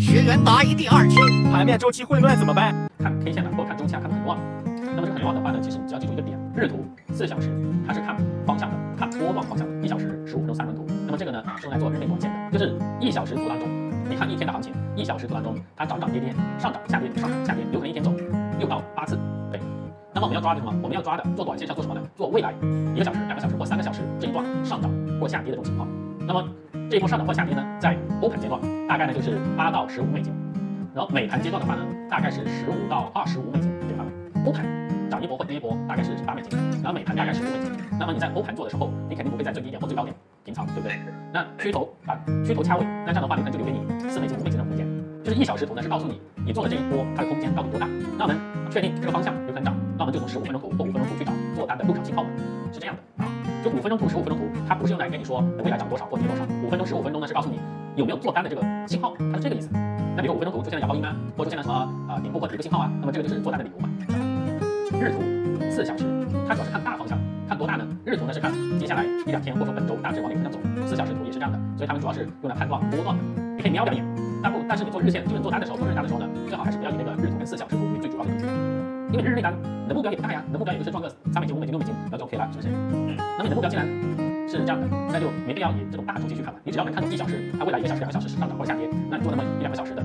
学员答疑第二题，盘面周期混乱怎么办？看 K 线呢，或看中期啊，看得很乱。那么这个很乱的话呢，其实你只要记住一个点，日图四小时它是看方向的，看波段方向的，一小时十五分钟三轮图。那么这个呢是用来做日内短线的，就是一小时图当中，你看一天的行情，一小时图当中它涨涨跌跌，上涨下跌上涨下跌，有可能一天走六到八次，对。那么我们要抓的什么？我们要抓的做短线是要做什么呢？做未来一个小时、两个小时或三个小时这一段上涨或下跌的这种情况。那么这一波上涨或下跌呢，在欧盘阶段大概呢就是八到十五美金，然后美盘阶段的话呢，大概是十五到二十五美金这个范围。欧盘涨一波或跌一波大概是八美金，然后美盘大概十五美金。那么你在欧盘做的时候，你肯定不会在最低点或最高点平仓，对不对？那缺头啊，缺头掐尾，那这样的话你可能就留给你四美金、五美金的空间。就是一小时图呢是告诉你你做的这一波它的空间到底多大。那我们确定这个方向有可能涨，那我们就从十五分钟图或五分钟图去找做单的入场信号门，是这样的啊。就五分钟图、十五分钟图，它不是用来跟你说未来涨多少或跌多少。分钟、十五分钟呢是告诉你有没有做单的这个信号，它是这个意思。那比如五分钟图出现了阳包阴啊，或者出现了什么啊顶部或底部信号啊，那么这个就是做单的理由嘛。日图四小时，它主要是看大方向，看多大呢？日图呢是看接下来一两天或者说本周大致往哪个方向走，四小时图也是这样的，所以他们主要是用来判断波段的。你可以瞄两眼，但不，但是你做日线就是做单的时候，做日单的时候呢，最好还是不要以那个日图跟四小时图为最主要的依据，因为日内单你的目标也不大呀，你的目标也就是赚个三美金、五美金、六美金，那就 OK 了，是不是？那么你的目标既然是这样的，那就没必要以这种大周期去看了。你只要能看懂一小时，它未来一个小时、两个小时是上涨或者下跌，那你做那么一两个小时的。